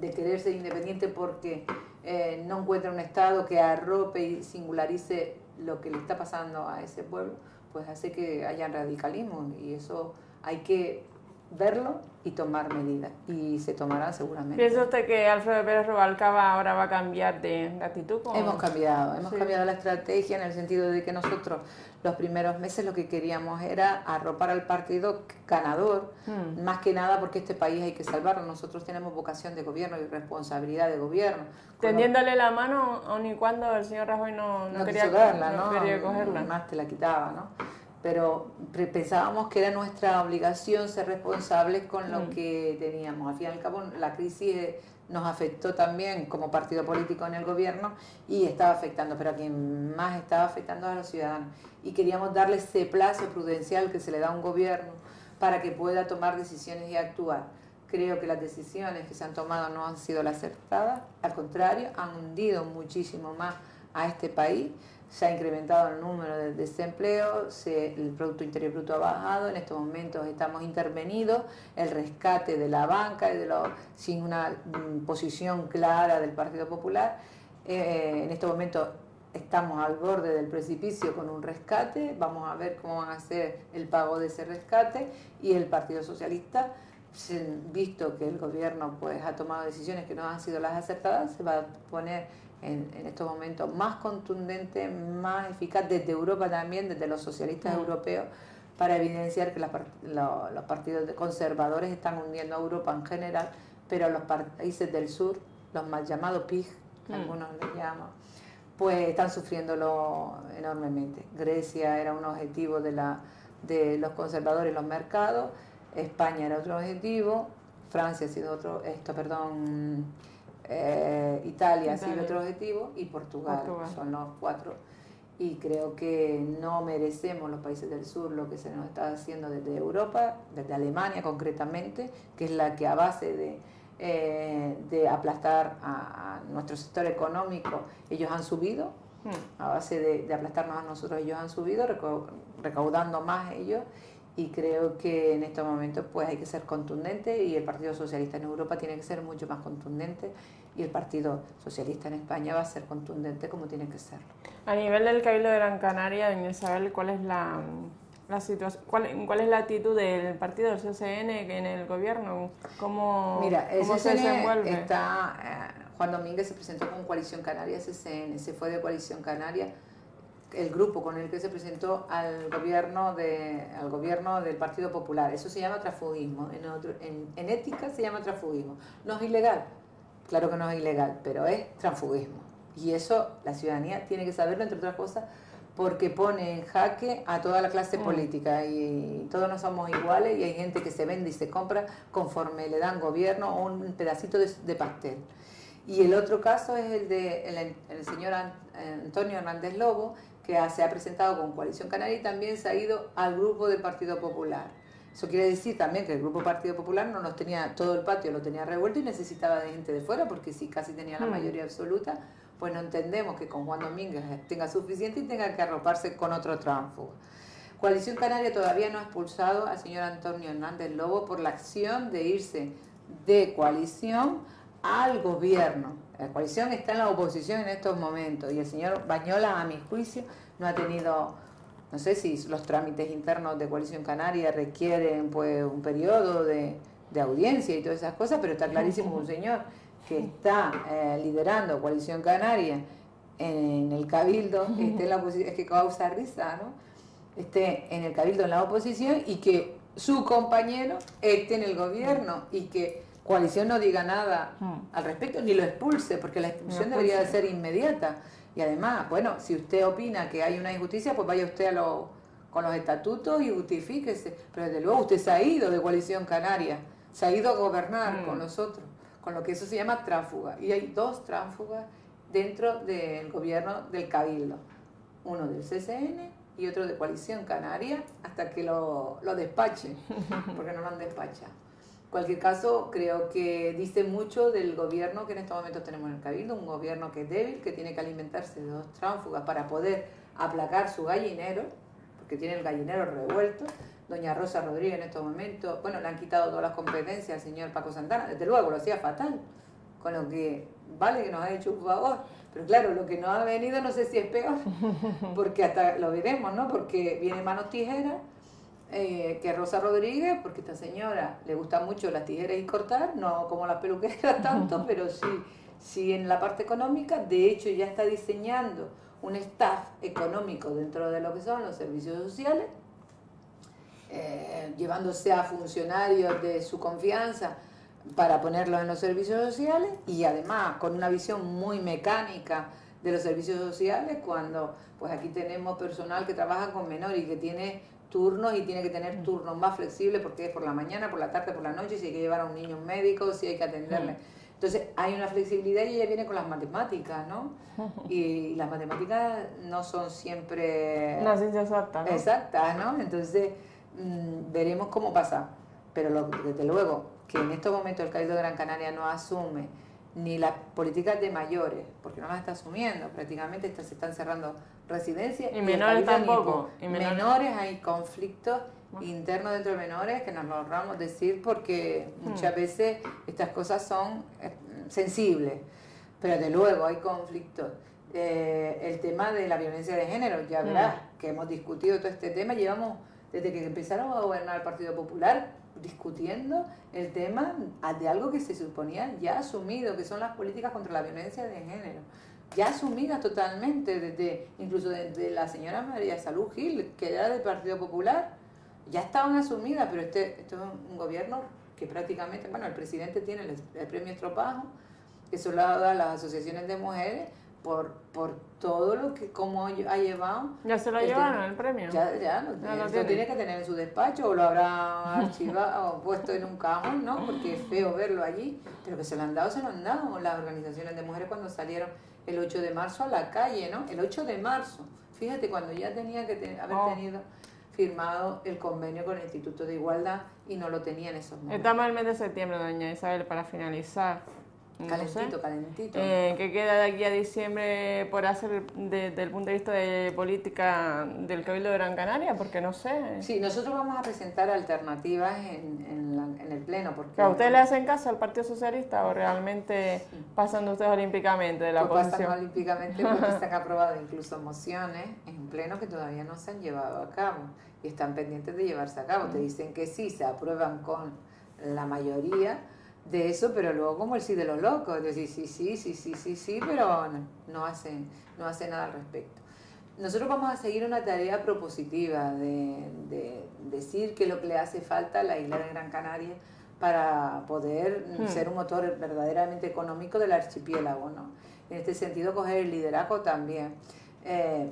de querer ser independiente porque eh, no encuentra un Estado que arrope y singularice lo que le está pasando a ese pueblo pues hace que haya radicalismo y eso hay que verlo y tomar medidas y se tomarán seguramente. ¿Piensa usted que Alfredo Pérez Rubalcaba ahora va a cambiar de, actitud? Hemos cambiado, hemos cambiado la estrategia en el sentido de que nosotros los primeros meses lo que queríamos era arropar al partido ganador, hmm. más que nada porque este país hay que salvarlo. Nosotros tenemos vocación de gobierno y responsabilidad de gobierno. Tendiéndole la mano, aun y cuando el señor Rajoy no, no, quería, no, quería cogerla. Más te la quitaba, ¿no? Pero pensábamos que era nuestra obligación ser responsables con lo hmm. que teníamos. Al fin y al cabo, la crisis nos afectó también como partido político en el gobierno y estaba afectando, pero a quien más estaba afectando a los ciudadanos. Y queríamos darle ese plazo prudencial que se le da a un gobierno para que pueda tomar decisiones y actuar. Creo que las decisiones que se han tomado no han sido las acertadas, al contrario, han hundido muchísimo más a este país se ha incrementado el número de desempleo, el Producto Interior Bruto ha bajado, en estos momentos estamos intervenidos, el rescate de la banca, de sin una mm, posición clara del Partido Popular. Eh, en estos momentos estamos al borde del precipicio con un rescate, vamos a ver cómo van a ser el pago de ese rescate y el Partido Socialista visto que el gobierno pues ha tomado decisiones que no han sido las acertadas, se va a poner en, estos momentos más contundente, más eficaz desde Europa también, desde los socialistas mm. europeos, para evidenciar que los partidos conservadores están hundiendo a Europa en general, pero los países del sur, los mal llamados PIG, que mm. algunos les llaman, pues están sufriéndolo enormemente. Grecia era un objetivo de, la, de los conservadores los mercados, España era otro objetivo, Francia ha sido otro, esto, perdón, eh, Italia, sido otro objetivo y Portugal, son los cuatro. y creo que no merecemos los países del sur lo que se nos está haciendo desde Europa, desde Alemania concretamente, que es la que a base de, eh, de aplastar a, nuestro sector económico, ellos han subido, hmm. a base de, de, aplastarnos a nosotros, ellos han subido, recaudando más ellos, y creo que en estos momentos pues hay que ser contundente y el Partido Socialista en Europa tiene que ser mucho más contundente y el Partido Socialista en España va a ser contundente como tiene que serlo. A nivel del Cabildo de Gran Canaria, doña Isabel, ¿cuál es la, la situación, cuál, cuál, es la actitud del partido del CCN en el gobierno? ¿Cómo, Mira, el CCN se desenvuelve? Está, eh, Juan Domínguez se presentó con Coalición Canaria CCN, se fue de Coalición Canaria el grupo con el que se presentó al gobierno de al gobierno del Partido Popular. Eso se llama transfugismo. En, en, en ética se llama transfugismo. No es ilegal, Claro que no es ilegal, pero es transfugismo. Y eso la ciudadanía tiene que saberlo, entre otras cosas, porque pone en jaque a toda la clase mm. política y todos no somos iguales y hay gente que se vende y se compra conforme le dan gobierno o un pedacito de, pastel. Y el otro caso es el de el, señor Antonio Hernández Lobo, que se ha presentado con Coalición Canaria y también se ha ido al grupo del Partido Popular. Eso quiere decir también que el Grupo Partido Popular no nos tenía, todo el patio lo tenía revuelto y necesitaba de gente de fuera, porque si casi tenía la hmm. mayoría absoluta, pues no entendemos que con Juan Domínguez tenga suficiente y tenga que arroparse con otro tránfugo. Coalición Canaria todavía no ha expulsado al señor Antonio Hernández Lobo por la acción de irse de coalición al gobierno. La coalición está en la oposición en estos momentos y el señor Bañola, a mi juicio, no ha tenido no sé si los trámites internos de Coalición Canaria requieren pues un periodo de, audiencia y todas esas cosas, pero está clarísimo un señor que está eh, liderando Coalición Canaria en el Cabildo, esté en la oposición, es que causa risa, ¿no? Esté en el Cabildo en la oposición y que su compañero esté en el gobierno y que Coalición no diga nada al respecto, ni lo expulse, porque la expulsión debería de ser inmediata. Y además, bueno, si usted opina que hay una injusticia, pues vaya usted a lo, con los estatutos y justifíquese. Pero desde luego usted se ha ido de Coalición Canaria, se ha ido a gobernar mm. con nosotros, con lo que eso se llama tránsfuga. Y hay dos tránsfugas dentro del gobierno del Cabildo, uno del CCN y otro de Coalición Canaria, hasta que lo, lo despachen, porque no lo han despachado cualquier caso, creo que dice mucho del gobierno que en estos momentos tenemos en el Cabildo, un gobierno que es débil, que tiene que alimentarse de dos tránsfugas para poder aplacar su gallinero, porque tiene el gallinero revuelto. Doña Rosa Rodríguez en estos momentos, bueno, le han quitado todas las competencias al señor Paco Santana, desde luego lo hacía fatal, con lo que vale que nos ha hecho un favor, pero claro, lo que no ha venido no sé si es peor, porque hasta lo veremos, ¿no? Porque viene manos tijeras eh, que Rosa Rodríguez, porque esta señora le gusta mucho las tijeras y cortar, no como las peluqueras tanto, pero sí, sí en la parte económica. De hecho, ya está diseñando un staff económico dentro de lo que son los servicios sociales, eh, llevándose a funcionarios de su confianza para ponerlos en los servicios sociales y además con una visión muy mecánica de los servicios sociales cuando pues aquí tenemos personal que trabaja con menores y que tiene turnos y tiene que tener turnos más flexibles porque es por la mañana, por la tarde, por la noche, si hay que llevar a un niño médico, si hay que atenderle. Entonces hay una flexibilidad y ella viene con las matemáticas, ¿no? Y, las matemáticas no son siempre... Una ciencia exacta, ¿no? Exactas, ¿no? Entonces mm, veremos cómo pasa. Pero desde luego que en estos momentos el Cabildo de Gran Canaria no asume ni las políticas de mayores, porque no las está asumiendo, prácticamente se están cerrando residencias. Y, menores tampoco. Y menores. hay conflictos internos dentro de menores que nos lo ahorramos decir porque hmm. muchas veces estas cosas son eh, sensibles, pero de luego hay conflictos. Eh, el tema de la violencia de género, ya hmm. verás que hemos discutido todo este tema, llevamos desde que empezaron a gobernar el Partido Popular discutiendo el tema de algo que se suponía ya asumido, que son las políticas contra la violencia de género. Ya asumidas totalmente, desde, incluso desde la señora María Salud Gil, que era del Partido Popular, ya estaban asumidas, pero este, esto es un gobierno que prácticamente, bueno, el presidente tiene el, premio Estropajo, que se lo ha dado a las asociaciones de mujeres por, por todo lo que, como ha llevado. ¿Ya se lo llevaron el premio? Ya, ya, lo, tiene. que tener en su despacho o lo habrá archivado o puesto en un cajón, ¿no? Porque es feo verlo allí, pero que se lo han dado, se lo han dado las organizaciones de mujeres cuando salieron el 8 de marzo a la calle, ¿no? El 8 de marzo Fíjate, cuando ya tenía que haber Oh. tenido firmado el convenio con el Instituto de Igualdad y no lo tenía en esos momentos. Estamos en el mes de septiembre, doña Isabel, para finalizar. Calentito, calentito. eh, ¿Qué queda de aquí a diciembre por hacer desde el punto de vista de política del Cabildo de Gran Canaria? Porque no sé. Sí, nosotros vamos a presentar alternativas en, en la- en el Pleno. Porque ¿A ustedes le hacen caso al Partido Socialista o realmente pasan de ustedes olímpicamente de la Pues pasan oposición? olímpicamente porque se han aprobado incluso mociones en pleno que todavía no se han llevado a cabo y están pendientes de llevarse a cabo. Te dicen que sí, se aprueban con la mayoría de eso, pero luego como el sí de los locos, es decir, sí, sí, sí, sí, sí, sí, pero no, no hacen, no hacen nada al respecto. Nosotros vamos a seguir una tarea propositiva de, de decir que lo que le hace falta a la isla de Gran Canaria para poder mm, Hmm. ser un motor verdaderamente económico del archipiélago, ¿no? En este sentido, coger el liderazgo también. Eh,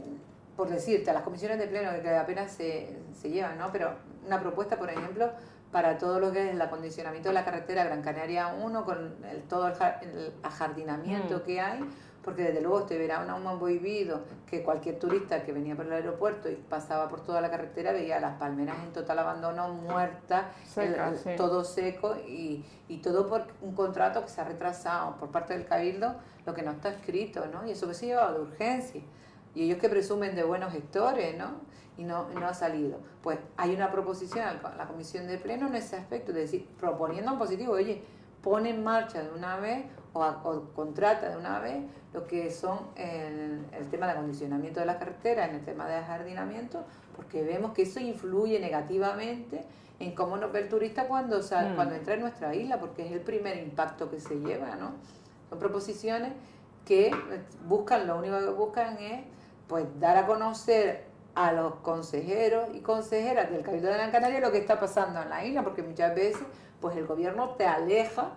por decirte, a las comisiones de pleno que apenas se, se llevan, ¿no? Pero una propuesta, por ejemplo, para todo lo que es el acondicionamiento de la carretera Gran Canaria 1, con el- todo el, jar- el ajardinamiento Mm. que hay, porque desde luego este verano hemos vivido que cualquier turista que venía por el aeropuerto y pasaba por toda la carretera veía las palmeras en total abandono, muertas, Seca, el- sí. todo seco y, y todo por un contrato que se ha retrasado por parte del Cabildo, lo que no está escrito, ¿no? Y eso que se lleva de urgencia. Y ellos que presumen de buenos gestores, ¿no? Y no, no ha salido. Pues hay una proposición a la Comisión de Pleno en ese aspecto, es decir, proponiendo un positivo, oye, pone en marcha de una vez o, contrata de una vez lo que son el, el tema de acondicionamiento de las carreteras, en el tema de jardinamiento, porque vemos que eso influye negativamente en cómo nos ve el turista cuando, sal- Mm. cuando entra en nuestra isla, porque es el primer impacto que se lleva, ¿no? Son proposiciones que buscan, lo único que buscan es pues dar a conocer a los consejeros y consejeras del Cabildo de Gran Canaria lo que está pasando en la isla, porque muchas veces pues el gobierno te aleja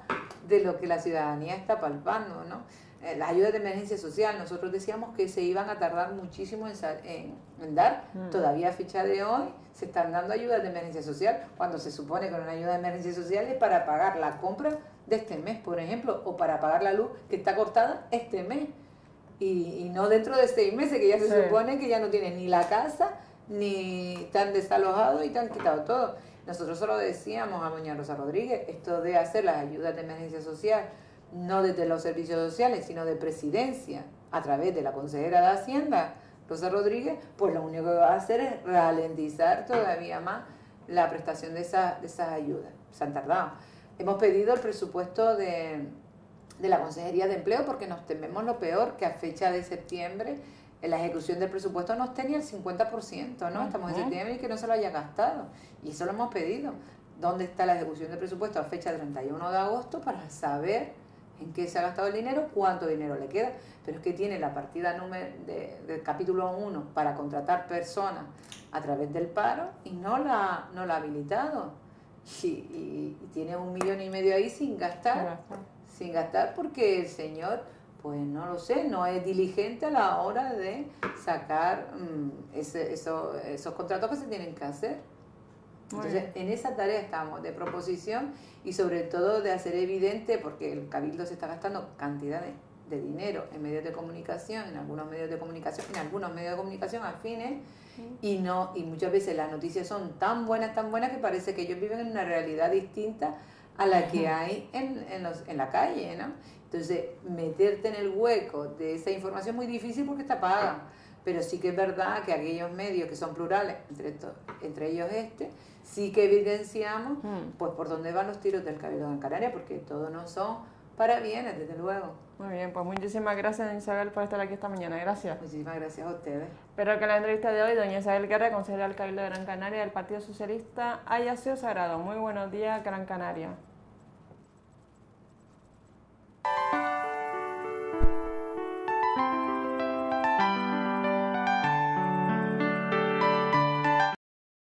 de lo que la ciudadanía está palpando, ¿no? Eh, Las ayudas de emergencia social, nosotros decíamos que se iban a tardar muchísimo en, sa- en- en dar, Mm. todavía a fecha de hoy se están dando ayudas de emergencia social, cuando se supone que una ayuda de emergencia social es para pagar la compra de este mes, por ejemplo, o para pagar la luz que está cortada este mes y, y no dentro de seis meses, que ya se Sí. supone que ya no tienes ni la casa, ni te han desalojado y te han quitado todo. Nosotros solo decíamos a doña Rosa Rodríguez, esto de hacer las ayudas de emergencia social, no desde los servicios sociales, sino de presidencia, a través de la consejera de Hacienda, Rosa Rodríguez, pues lo único que va a hacer es ralentizar todavía más la prestación de, esa- de esas ayudas. Se han tardado. Hemos pedido el presupuesto de, de la Consejería de Empleo porque nos tememos lo peor, que a fecha de septiembre en la ejecución del presupuesto no esté ni el 50%, ¿no? Estamos en septiembre y que no se lo haya gastado. Y eso lo hemos pedido. ¿Dónde está la ejecución del presupuesto a fecha 31 de agosto para saber en qué se ha gastado el dinero, cuánto dinero le queda? Pero es que tiene la partida número de, del capítulo 1 para contratar personas a través del paro y no la, no la ha habilitado. Y, y- y tiene un millón y medio ahí sin gastar está. Sin gastar porque el señor, pues no lo sé, no es diligente a la hora de sacar mm, ese- eso- esos contratos que se tienen que hacer. Entonces, en esa tarea estamos de proposición y sobre todo de hacer evidente, porque el Cabildo se está gastando cantidad de, de dinero en medios de comunicación, en algunos medios de comunicación, en algunos medios de comunicación afines, y no y muchas veces las noticias son tan buenas, tan buenas que parece que ellos viven en una realidad distinta a la que hay en, en, los, en la calle, ¿no? Entonces, meterte en el hueco de esa información es muy difícil porque está paga. Pero sí que es verdad que aquellos medios que son plurales, entre, entre ellos este, sí que evidenciamos pues por dónde van los tiros del Cabildo de Canaria, porque todos no son para bienes, desde luego. Muy bien, pues muchísimas gracias, doña Isabel, por estar aquí esta mañana. Gracias. Muchísimas gracias a ustedes. Espero que la entrevista de hoy, doña Isabel Guerra, consejera del Cabildo de Gran Canaria del Partido Socialista, haya sido sagrado. Muy buenos días, Gran Canaria.